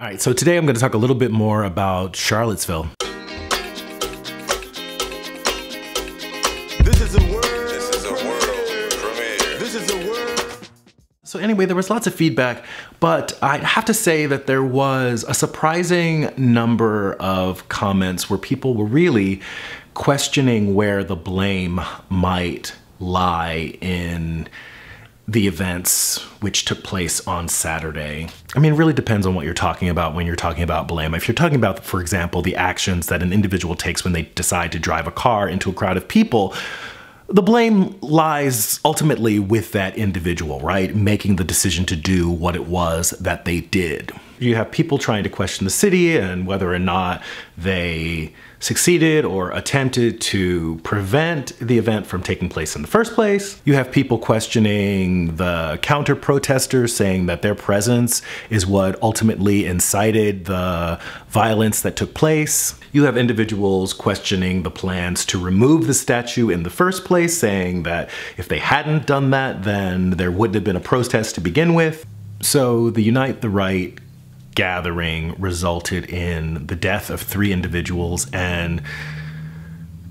All right, so today I'm going to talk a little bit more about Charlottesville. This is a word. This is a world premiere. This is a word. So anyway, there was lots of feedback, but I'd have to say that there was a surprising number of comments where people were really questioning where the blame might lie in the events which took place on Saturday. I mean, it really depends on what you're talking about when you're talking about blame. If you're talking about, for example, the actions that an individual takes when they decide to drive a car into a crowd of people, the blame lies ultimately with that individual, right? Making the decision to do what it was that they did. You have people trying to question the city and whether or not they succeeded or attempted to prevent the event from taking place in the first place. You have people questioning the counter protesters, saying that their presence is what ultimately incited the violence that took place. You have individuals questioning the plans to remove the statue in the first place, saying that if they hadn't done that, then there wouldn't have been a protest to begin with. So the Unite the Right gathering resulted in the death of three individuals and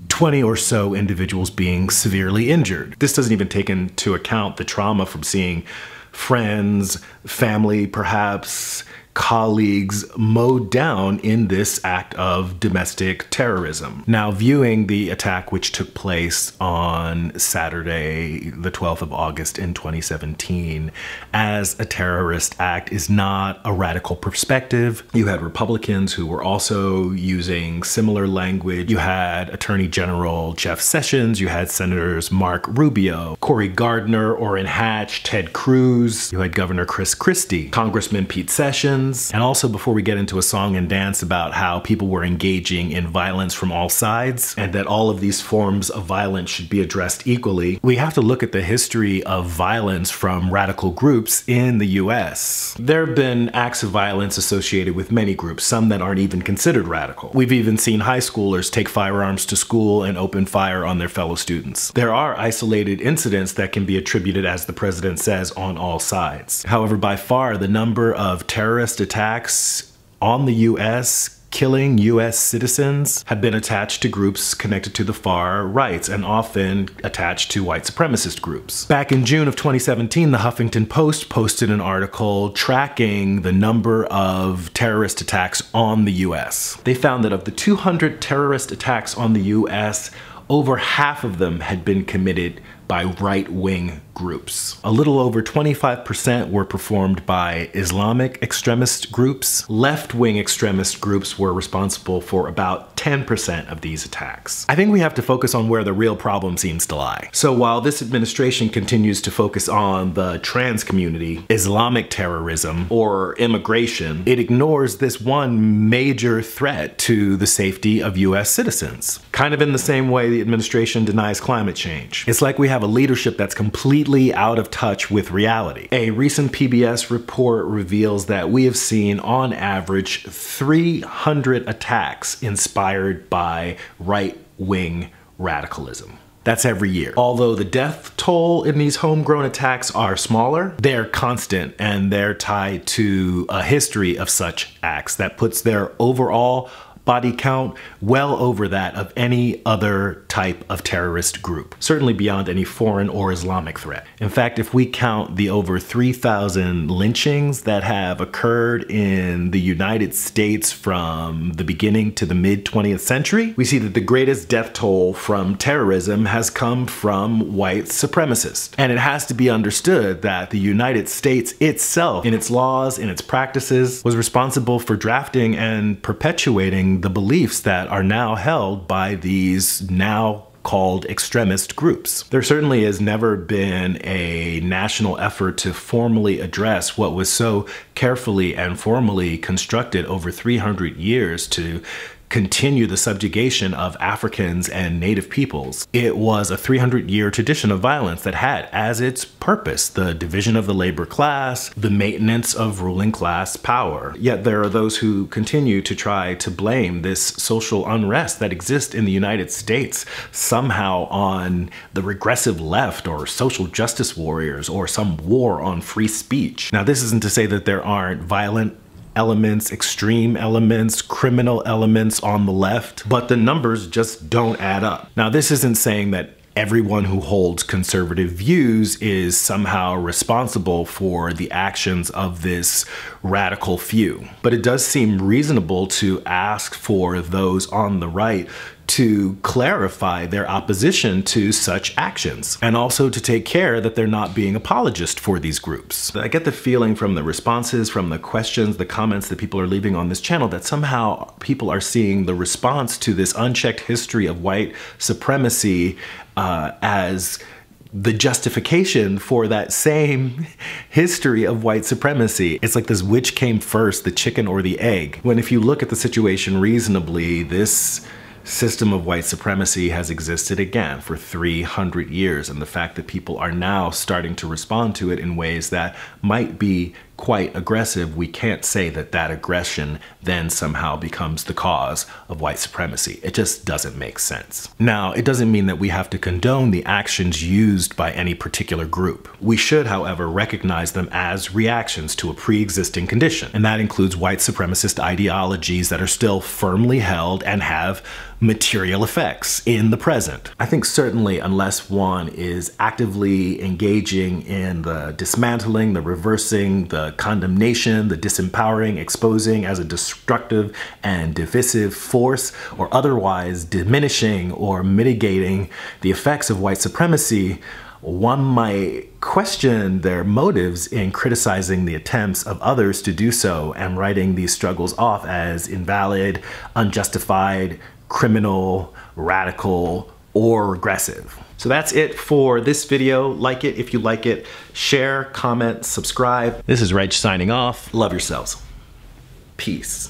20 or so individuals being severely injured. This doesn't even take into account the trauma from seeing friends, family, perhaps colleagues mowed down in this act of domestic terrorism. Now, viewing the attack which took place on Saturday, the 12th of August in 2017, as a terrorist act is not a radical perspective. You had Republicans who were also using similar language. You had Attorney General Jeff Sessions, you had Senators Marco Rubio, Cory Gardner, Orrin Hatch, Ted Cruz, you had Governor Chris Christie, Congressman Pete Sessions, and also before we get into a song and dance about how people were engaging in violence from all sides and that all of these forms of violence should be addressed equally, we have to look at the history of violence from radical groups in the US. There have been acts of violence associated with many groups, some that aren't even considered radical. We've even seen high schoolers take firearms to school and open fire on their fellow students. There are isolated incidents that can be attributed, as the president says, on all sides. However, by far, the number of terrorist attacks on the US killing US citizens have been attached to groups connected to the far right and often attached to white supremacist groups. Back in June of 2017, the Huffington Post posted an article tracking the number of terrorist attacks on the US. They found that of the 200 terrorist attacks on the US, over half of them had been committed by right-wing groups. A little over 25% were performed by Islamic extremist groups. Left-wing extremist groups were responsible for about 10% of these attacks. I think we have to focus on where the real problem seems to lie. So while this administration continues to focus on the trans community, Islamic terrorism, or immigration, it ignores this one major threat to the safety of US citizens. Kind of in the same way the administration denies climate change. It's like we have have a leadership that's completely out of touch with reality. A recent PBS report reveals that we have seen on average 300 attacks inspired by right-wing radicalism. That's every year. Although the death toll in these homegrown attacks are smaller, they're constant and they're tied to a history of such acts that puts their overall body count well over that of any other type of terrorist group, certainly beyond any foreign or Islamic threat. In fact, if we count the over 3,000 lynchings that have occurred in the United States from the beginning to the mid 20th century, we see that the greatest death toll from terrorism has come from white supremacists. And it has to be understood that the United States itself, in its laws, in its practices, was responsible for drafting and perpetuating the beliefs that are now held by these now called extremist groups. There certainly has never been a national effort to formally address what was so carefully and formally constructed over 300 years to continue the subjugation of Africans and native peoples. It was a 300 year tradition of violence that had as its purpose the division of the labor class, the maintenance of ruling class power. Yet there are those who continue to try to blame this social unrest that exists in the United States somehow on the regressive left or social justice warriors or some war on free speech. Now, this isn't to say that there aren't violent elements, extreme elements, criminal elements on the left, but the numbers just don't add up. Now, this isn't saying that everyone who holds conservative views is somehow responsible for the actions of this radical few. But it does seem reasonable to ask for those on the right to clarify their opposition to such actions and also to take care that they're not being apologist for these groups. I get the feeling from the responses, from the questions, the comments that people are leaving on this channel that somehow people are seeing the response to this unchecked history of white supremacy uh, as the justification for that same history of white supremacy. It's like this which came first, the chicken or the egg? When if you look at the situation reasonably, this system of white supremacy has existed again for 300 years, and the fact that people are now starting to respond to it in ways that might be quite aggressive, we can't say that that aggression then somehow becomes the cause of white supremacy. It just doesn't make sense. Now, it doesn't mean that we have to condone the actions used by any particular group. We should, however, recognize them as reactions to a pre existing condition, and that includes white supremacist ideologies that are still firmly held and have material effects in the present. I think certainly, unless one is actively engaging in the dismantling, the reversing, the condemnation, the disempowering, exposing as a destructive and divisive force, or otherwise diminishing or mitigating the effects of white supremacy, one might question their motives in criticizing the attempts of others to do so and writing these struggles off as invalid, unjustified, criminal, radical, or regressive. So that's it for this video. Like it if you like it. Share, comment, subscribe. This is Reg signing off. Love yourselves. Peace.